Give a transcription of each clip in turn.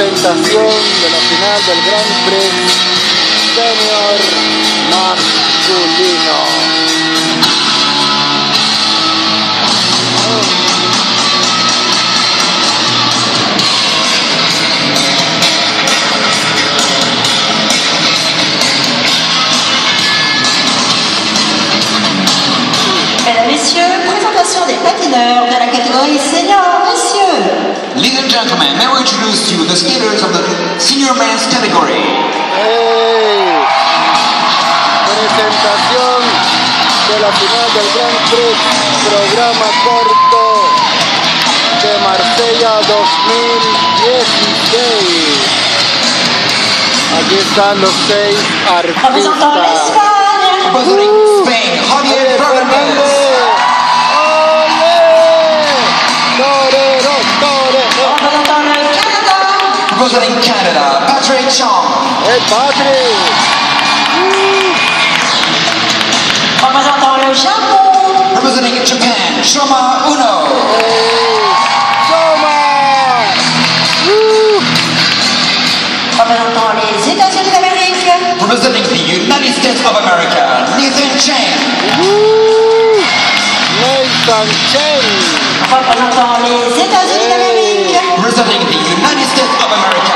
presentación de la final del Grand Prix Senior masculino. Patineurs de la catégorie senior, messieurs. Ladies and gentlemen, may I introduce to you the skaters of the senior men's category. ¡Ey! Presentación de la final del Grand Prix, programa corto de Marsella 2016. Aquí están los seis artistas. Representing Canada, Patrick Chong. ¡El Patrick! Japon. Representing Japan, Shoma Uno. ¡Ey! ¡Toma! Représentant les États-Unis d'Amérique. Representing the United States of America, Nathan Chen. Nathan Chen. Représentant les États-Unis d'Amérique. Representing the United States of America.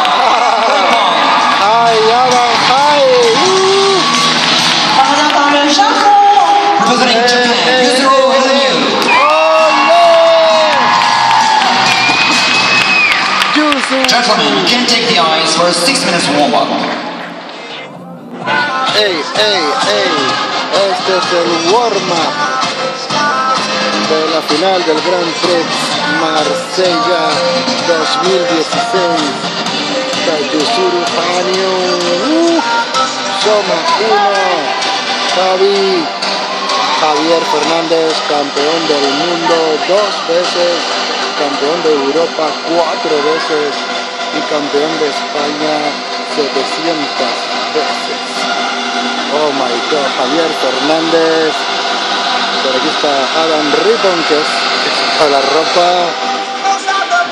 Representing Japan. Gentlemen, you can take the ice for a six minutes warm-up. ¡Ey, ey, ey! Este es el warm-up de la final del Grand Prix Marsella 2016. Yuzuru Hanyu. ¡Uh! Soma 1. Javi. Javier Fernández, campeón del mundo dos veces, campeón de Europa cuatro veces y campeón de España 700 veces. Oh my god, Javier Fernández. Por aquí está Adam Rippon, que es, es para la ropa.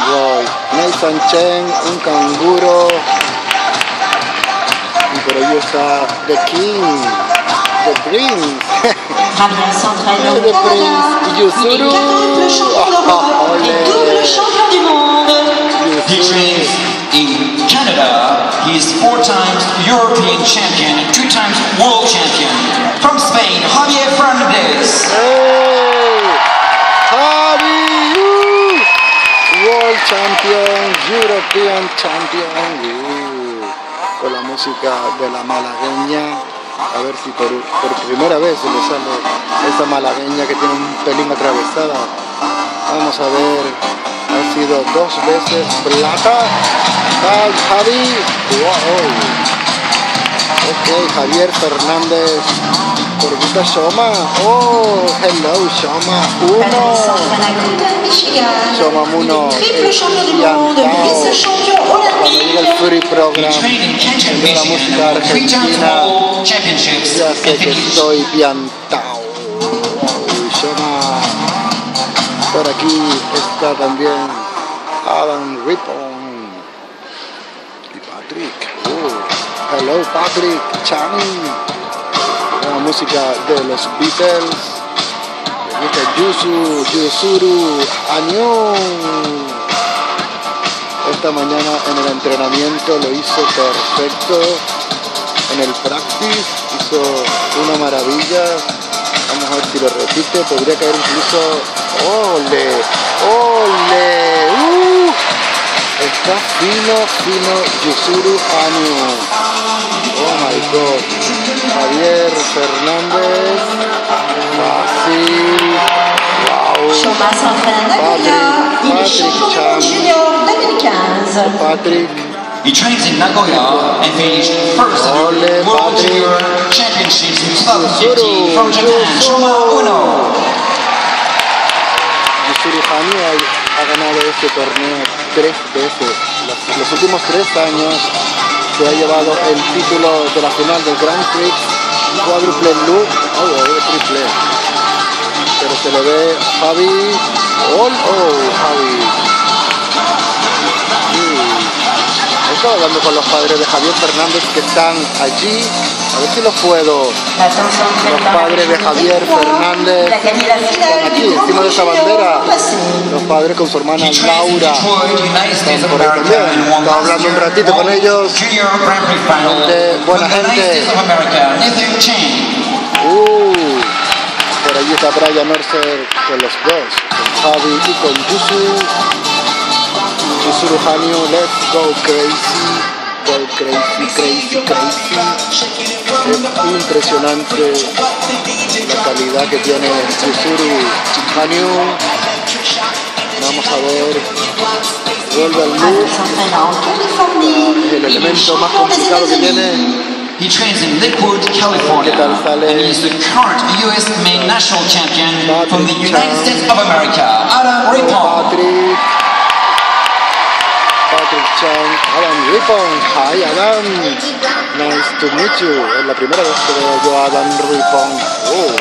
Voy. Nathan Chen, un canguro. Y por ahí está The King, The Prince. Javier s'entraîne au Le Canada. prince Il est Yuzuru. quadruple champion d'Europe Ah, et olé. double champion du monde. He trains in Canada. He is four times European champion and two times world champion. From Spain, Javier Fernandez. Champion, European Champion. uh, con la música de la malagueña. A ver si por, por primera vez se le sale esa malagueña que tiene un pelín atravesada. Vamos a ver. Ha sido dos veces plata. Javi. Wow. Ok, Javier Fernández. Está Shoma. Oh, hello. Javier Uno. Tao. vice-champion Cuando llega el He Program de la música argentina, ya sé que estoy piantao. Wow, Shoma. Por aquí está también Adam Rippon y Patrick. Oh, hello Patrick Chan. La música de los Beatles. Me gusta Yuzu, Yuzuru, Añón. Esta mañana en el entrenamiento lo hizo perfecto. En el practice hizo una maravilla. Vamos a ver si lo repite. Podría caer incluso. ¡Ole! ¡Ole! ¡Uh! Está fino, fino Yusuru Anu. God. Javier Fernández. Fácil. Wow. Choma s'entraîne à Nagoya. Il est Patrick du Chan. monde junior 2015. Patrick. He trains in Nagoya and finished first at the World Patrick. Junior Championships in 2015 from Japan, Shoma Uno. Yusuru Anu ha, ha ganado este torneo tres veces. Los, los últimos tres años que ha llevado el título de la final del Grand Prix, cuádruple loop, oh, triple. Pero se le ve Javi, oh, oh, Javi. Estaba hablando con los padres de Javier Fernández que están allí. A ver si los puedo. Los padres de Javier Fernández están aquí, encima de esa bandera. Los padres con su hermana Laura. Están por ahí también. Estaba hablando un ratito con ellos. Gente, buena gente. Uh, por allí está Brian Mercer con los dos, con Javi y con Yusu. Yusuru Hanyu, let's go crazy, go crazy, crazy, crazy. Es impresionante la calidad que tiene Yusuru Hanyu. Vamos a ver, vuelve al. Es el elemento más complicado que tiene. He trains in Lakewood, California, and he is the current U.S. main national champion from the United States of America, Adam Ripon. Adam Ripon. Hi Adam, nice to meet you. Es la primera vez que veo yo a Adam Ripon. Oh.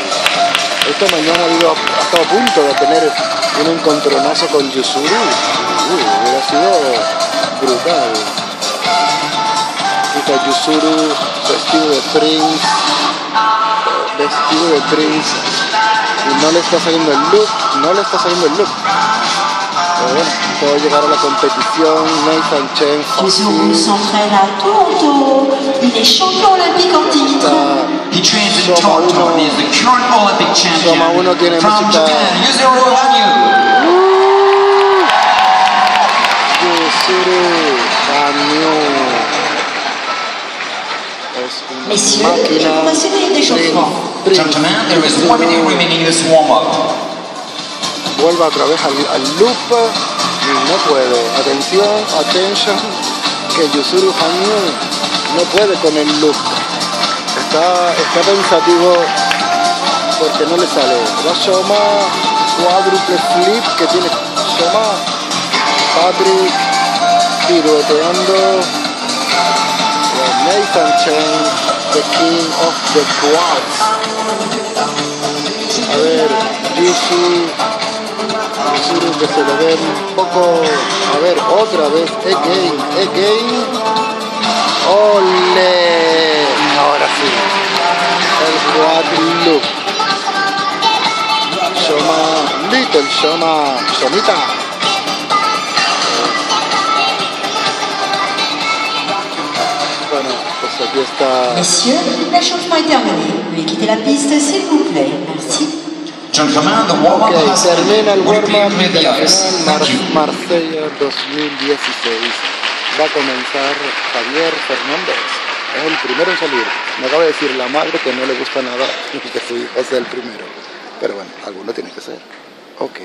Esta mañana ha estado a punto de tener un encontronazo con Yusuru. Uh, hubiera sido brutal. Quita Yusuru vestido de Prince, vestido de Prince y no le está saliendo el look, no le está saliendo el look. Pero bueno, puedo llegar a la competición, Nathan Chen, Yusuru s'entraîne à Toronto. Il est champion olympique en titre. He trains in Soma Toronto and he is the current Olympic champion Soma uno tiene from música- Japan, Yuzuru Hanyu. Yusuru Hanyu. Es una Messieurs, máquina. il faut procéder d'échauffement. Prince, Gentlemen, there is one minute remaining in this warm-up. Vuelva otra vez al, al loop y no puede. Atención, attention, que Yusuru Hanyu no puede con el loop. Está, está pensativo porque no le sale. La Shoma, cuádruple flip que tiene Shoma, Patrick pirueteando. Nathan Chen, the king of the quads. A ver, Yusuru que se le ve un poco. A ver, otra vez, again, again. ¡Ole! Ahora sí. El quad. Shoma, Little Shoma, Shomita. Bueno, pues aquí está. Messieurs, l'échauffement est terminé. Veuillez quitter la piste, s'il vous plaît. Merci. Ok, termina el Thank you. Mar- Marsella 2016. Va a comenzar Javier Fernández. Es el primero en salir. Me acaba de decir la madre que no le gusta nada que su hijo sea el primero. Pero bueno, alguno tiene que ser. Ok,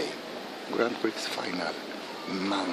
Grand Prix Final. Man.